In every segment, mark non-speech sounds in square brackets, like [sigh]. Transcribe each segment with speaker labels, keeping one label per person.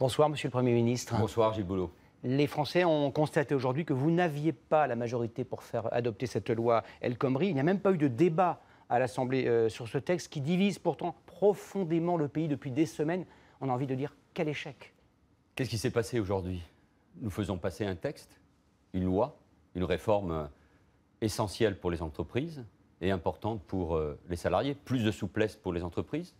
Speaker 1: Bonsoir, Monsieur le Premier ministre.
Speaker 2: Bonsoir, Gilles Boulot.
Speaker 1: Les Français ont constaté aujourd'hui que vous n'aviez pas la majorité pour faire adopter cette loi El Khomri. Il n'y a même pas eu de débat à l'Assemblée euh, sur ce texte qui divise pourtant profondément le pays depuis des semaines. On a envie de dire quel échec.
Speaker 2: Qu'est-ce qui s'est passé aujourd'hui? Nous faisons passer un texte, une loi, une réforme euh, essentielle pour les entreprises et importante pour euh, les salariés. Plus de souplesse pour les entreprises,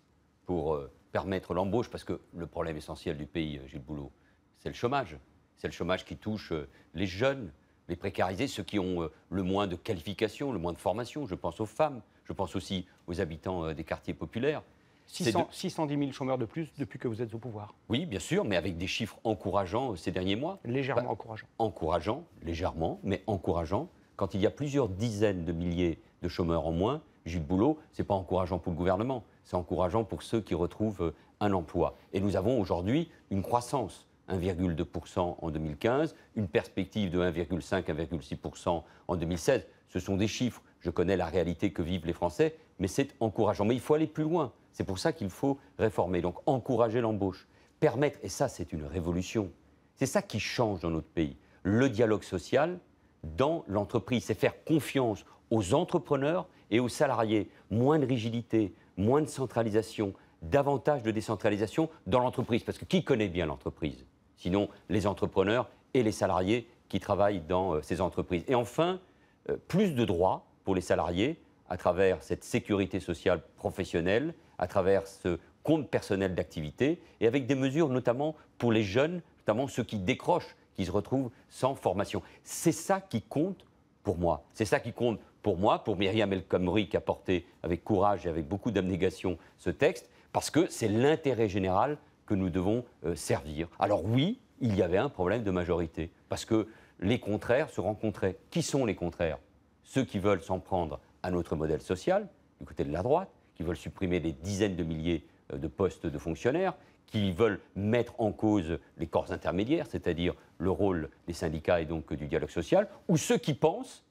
Speaker 2: pour permettre l'embauche, parce que le problème essentiel du pays, Gilles Boulot, c'est le chômage. C'est le chômage qui touche les jeunes, les précarisés, ceux qui ont le moins de qualifications, le moins de formation. Je pense aux femmes, je pense aussi aux habitants des quartiers populaires.
Speaker 1: 610 000 chômeurs de plus depuis que vous êtes au pouvoir.
Speaker 2: Oui, bien sûr, mais avec des chiffres encourageants euh, ces derniers mois.
Speaker 1: Légèrement bah, encourageants.
Speaker 2: Encourageants, légèrement, mais encourageants. Quand il y a plusieurs dizaines de milliers de chômeurs en moins, Gilles Boulot, ce n'est pas encourageant pour le gouvernement, c'est encourageant pour ceux qui retrouvent euh, un emploi. Et nous avons aujourd'hui une croissance. 1,2% en 2015, une perspective de 1,5-1,6% en 2016. Ce sont des chiffres. Je connais la réalité que vivent les Français, mais c'est encourageant. Mais il faut aller plus loin. C'est pour ça qu'il faut réformer. Donc encourager l'embauche, permettre, et ça c'est une révolution, c'est ça qui change dans notre pays, le dialogue social dans l'entreprise, c'est faire confiance aux entrepreneurs et aux salariés, moins de rigidité, moins de centralisation, davantage de décentralisation dans l'entreprise, parce que qui connaît bien l'entreprise? Sinon les entrepreneurs et les salariés qui travaillent dans euh, ces entreprises. Et enfin, euh, plus de droits pour les salariés à travers cette sécurité sociale professionnelle à travers ce compte personnel d'activité et avec des mesures notamment pour les jeunes, notamment ceux qui décrochent, qui se retrouvent sans formation. C'est ça qui compte pour moi. C'est ça qui compte pour moi, pour Myriam El Khomri qui a porté avec courage et avec beaucoup d'abnégation ce texte, parce que c'est l'intérêt général que nous devons euh, servir. Alors oui, il y avait un problème de majorité, parce que les contraires se rencontraient. Qui sont les contraires? Ceux qui veulent s'en prendre à notre modèle social, du côté de la droite, qui veulent supprimer des dizaines de milliers euh, de postes de fonctionnaires, qui veulent mettre en cause les corps intermédiaires, c'est-à-dire le rôle des syndicats et donc du dialogue social, ou ceux qui pensent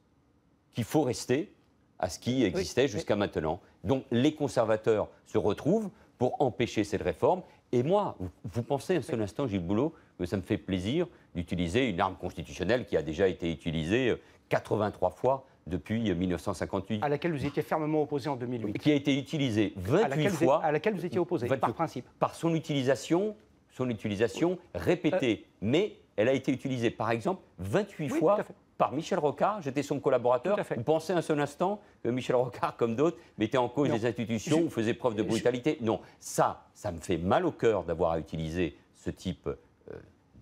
Speaker 2: qu'il faut rester à ce qui existait jusqu'à maintenant. Donc les conservateurs se retrouvent pour empêcher cette réforme. Et moi, vous, vous pensez un seul instant, Gilles Boulot, que ça me fait plaisir d'utiliser une arme constitutionnelle qui a déjà été utilisée 83 euh, fois depuis 1958.
Speaker 1: À laquelle vous étiez fermement opposé en 2008.
Speaker 2: Qui a été utilisée 28 fois.
Speaker 1: à laquelle vous étiez opposé, par principe.
Speaker 2: Par son utilisation, son utilisation répétée. Euh. Mais elle a été utilisée, par exemple, 28 fois par Michel Rocard. J'étais son collaborateur. Vous pensez un seul instant que Michel Rocard, comme d'autres, mettait en cause les institutions ou faisait preuve de brutalité Non. Ça, ça me fait mal au cœur d'avoir à utiliser ce type euh,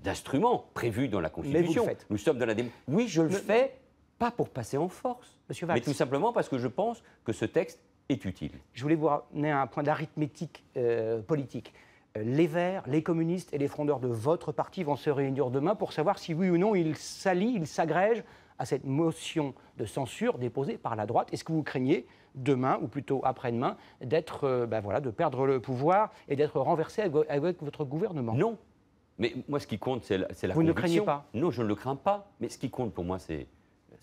Speaker 2: d'instrument prévu dans la Constitution.
Speaker 1: Mais
Speaker 2: Nous sommes dans la Oui, je le fais pas pour passer en force, Monsieur mais tout simplement parce que je pense que ce texte est utile.
Speaker 1: Je voulais vous ramener à un point d'arithmétique euh, politique. Euh, les Verts, les communistes et les frondeurs de votre parti vont se réunir demain pour savoir si oui ou non ils s'allient, ils s'agrègent à cette motion de censure déposée par la droite. Est-ce que vous craignez demain, ou plutôt après-demain, d'être, euh, ben voilà, de perdre le pouvoir et d'être renversé avec, votre gouvernement?
Speaker 2: Non. Mais moi, ce qui compte, c'est la, c'est
Speaker 1: Vous ne le craignez pas?
Speaker 2: Non, je ne le crains pas. Mais ce qui compte pour moi, c'est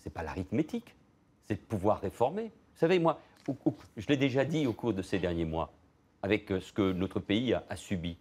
Speaker 2: n'est pas l'arithmétique, c'est de pouvoir réformer. Vous savez, moi, je l'ai déjà dit au cours de ces derniers mois, avec euh, ce que notre pays a, subi,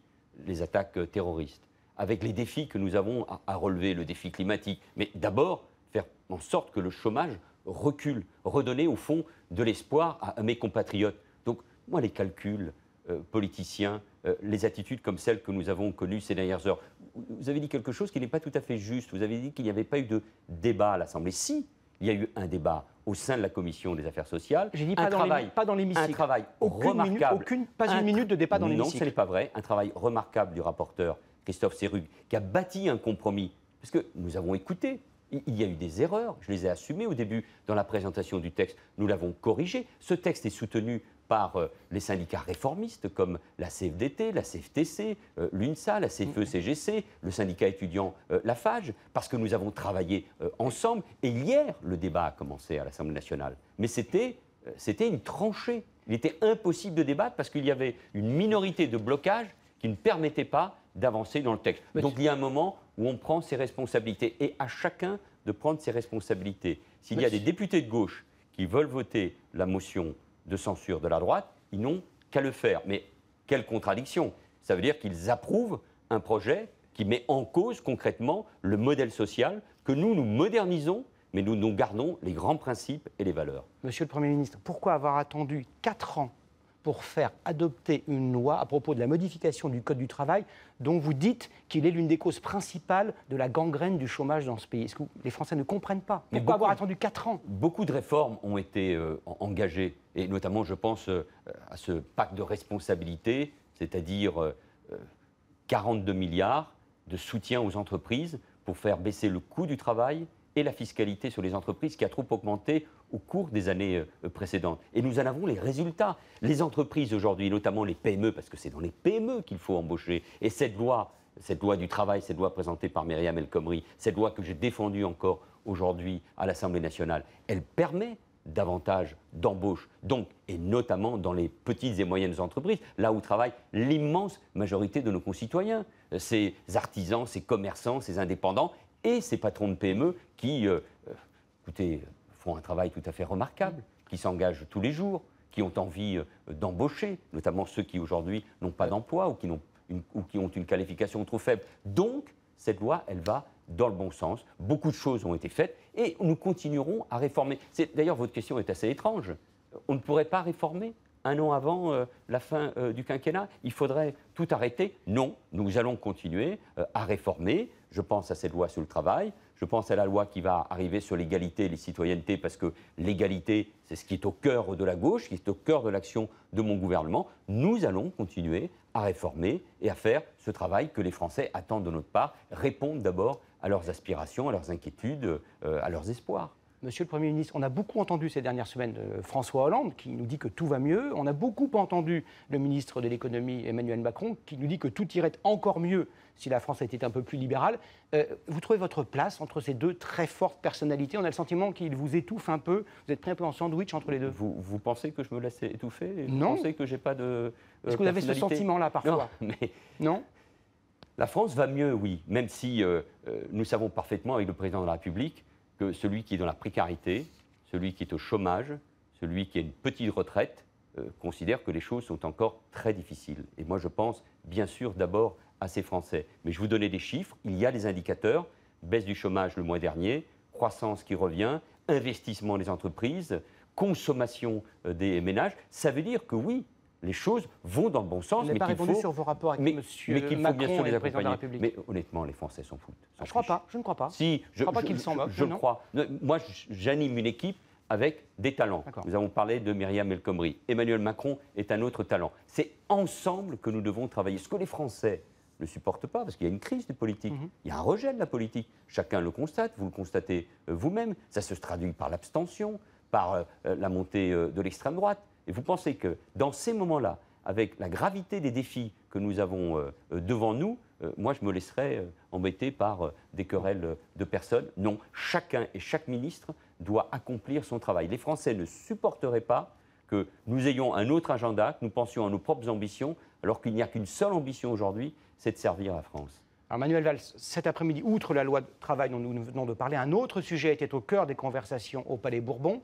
Speaker 2: les attaques euh, terroristes, avec les défis que nous avons à, relever, le défi climatique, mais d'abord faire en sorte que le chômage recule, redonner au fond de l'espoir à, mes compatriotes. Donc, moi, les calculs euh, politiciens, les attitudes comme celles que nous avons connues ces dernières heures, vous avez dit quelque chose qui n'est pas tout à fait juste. Vous avez dit qu'il n'y avait pas eu de débat à l'Assemblée. Si, il y a eu un débat au sein de la commission des affaires sociales.
Speaker 1: J'ai dit pas, dans travail, pas dans l'hémicycle.
Speaker 2: Un travail remarquable.
Speaker 1: aucune, pas une minute de débat dans l'hémicycle.
Speaker 2: Non, ce n'est pas vrai. Un travail remarquable du rapporteur Christophe Serrug, qui a bâti un compromis. Parce que nous avons écouté, il y a eu des erreurs, je les ai assumées au début dans la présentation du texte, nous l'avons corrigé. Ce texte est soutenu par euh, les syndicats réformistes comme la CFDT, la CFTC, euh, l'UNSA, la CFE-CGC, le syndicat étudiant euh, la FAGE, parce que nous avons travaillé ensemble. Et hier, le débat a commencé à l'Assemblée nationale. Mais c'était c'était une tranchée. Il était impossible de débattre parce qu'il y avait une minorité de blocage qui ne permettait pas d'avancer dans le texte. Donc il y a un moment où on prend ses responsabilités et à chacun de prendre ses responsabilités. S'il y a des députés de gauche qui veulent voter la motion de censure de la droite, ils n'ont qu'à le faire. Mais quelle contradiction Ça veut dire qu'ils approuvent un projet qui met en cause concrètement le modèle social que nous, nous modernisons, mais nous, nous gardons les grands principes et les valeurs.
Speaker 1: Monsieur le Premier ministre, pourquoi avoir attendu 4 ans pour faire adopter une loi à propos de la modification du Code du travail dont vous dites qu'il est l'une des causes principales de la gangrène du chômage dans ce pays. Est-ce que les Français ne comprennent pas Pourquoi avoir attendu 4 ans?
Speaker 2: Beaucoup de réformes ont été euh, engagées, et notamment je pense euh, à ce pacte de responsabilité, c'est-à-dire 42 euh, milliards de soutien aux entreprises pour faire baisser le coût du travail et la fiscalité sur les entreprises qui a trop augmenté au cours des années euh, précédentes. Et nous en avons les résultats. Les entreprises aujourd'hui, notamment les PME, parce que c'est dans les PME qu'il faut embaucher, et cette loi, cette loi du travail, cette loi présentée par Myriam El Khomri, cette loi que j'ai défendue encore aujourd'hui à l'Assemblée nationale, elle permet davantage d'embauches, donc, et notamment dans les petites et moyennes entreprises, là où travaille l'immense majorité de nos concitoyens, euh, ces artisans, ces commerçants, ces indépendants et ces patrons de PME qui, euh, écoutez, font un travail tout à fait remarquable, qui s'engagent tous les jours, qui ont envie euh, d'embaucher, notamment ceux qui aujourd'hui n'ont pas d'emploi ou, qui ou qui ont une qualification trop faible. Donc, cette loi, elle va dans le bon sens. Beaucoup de choses ont été faites et nous continuerons à réformer. D'ailleurs, votre question est assez étrange. On ne pourrait pas réformer un an avant euh, la fin euh, du quinquennat Il faudrait tout arrêter Non, nous allons continuer à réformer. Je pense à cette loi sur le travail, je pense à la loi qui va arriver sur l'égalité et les citoyennetés, parce que l'égalité, c'est ce qui est au cœur de la gauche, qui est au cœur de l'action de mon gouvernement. Nous allons continuer à réformer et à faire ce travail que les Français attendent de notre part, répondre d'abord à leurs aspirations, à leurs inquiétudes, euh, à leurs espoirs.
Speaker 1: Monsieur le Premier ministre, on a beaucoup entendu ces dernières semaines euh, François Hollande qui nous dit que tout va mieux. On a beaucoup entendu le ministre de l'économie Emmanuel Macron qui nous dit que tout irait encore mieux si la France était un peu plus libérale. Euh, vous trouvez votre place entre ces deux très fortes personnalités? On a le sentiment qu'ils vous étouffent un peu. Vous êtes pris un peu en sandwich entre les deux.
Speaker 2: Vous, pensez que je me laisse étouffer?
Speaker 1: Non.
Speaker 2: Vous pensez que j'ai pas de. Euh,
Speaker 1: Est-ce que vous avez ce sentiment-là parfois?
Speaker 2: Non. [laughs] Mais...
Speaker 1: non?
Speaker 2: La France va mieux, oui, même si nous savons parfaitement avec le président de la République que celui qui est dans la précarité, celui qui est au chômage, celui qui a une petite retraite, euh, considère que les choses sont encore très difficiles. Et moi, je pense bien sûr d'abord à ces Français. Mais je vous donnais des chiffres, il y a des indicateurs, baisse du chômage le mois dernier, croissance qui revient, investissement des entreprises, consommation euh, des ménages. Ça veut dire que oui, les choses vont dans le bon sens.
Speaker 1: Vous mais pas répondu sur vos rapports avec
Speaker 2: mais,
Speaker 1: monsieur
Speaker 2: mais qu'il faut bien sûr les
Speaker 1: accompagner. De
Speaker 2: mais honnêtement, les Français s'en foutent.
Speaker 1: je ne crois pas. Je ne crois pas.
Speaker 2: Si,
Speaker 1: je ne crois pas qu'ils s'en moquent.
Speaker 2: Je, crois. Moi, j'anime une équipe avec des talents. Nous avons parlé de Myriam El Khomri. Emmanuel Macron est un autre talent. C'est ensemble que nous devons travailler. Ce que les Français ne supportent pas, parce qu'il y a une crise de politique, mhm. il y a un rejet de la politique. Chacun le constate, vous le constatez euh, vous-même. Ça se traduit par l'abstention, par euh, la montée euh, de l'extrême droite. Et vous pensez que dans ces moments-là, avec la gravité des défis que nous avons euh, devant nous, euh, moi je me laisserais euh, embêter par des querelles de personnes. Non, chacun et chaque ministre doit accomplir son travail. Les Français ne supporteraient pas que nous ayons un autre agenda, que nous pensions à nos propres ambitions, alors qu'il n'y a qu'une seule ambition aujourd'hui, c'est de servir la France.
Speaker 1: Alors Manuel Valls, cet après-midi, outre la loi de travail dont nous venons de parler, un autre sujet était au cœur des conversations au Palais Bourbon,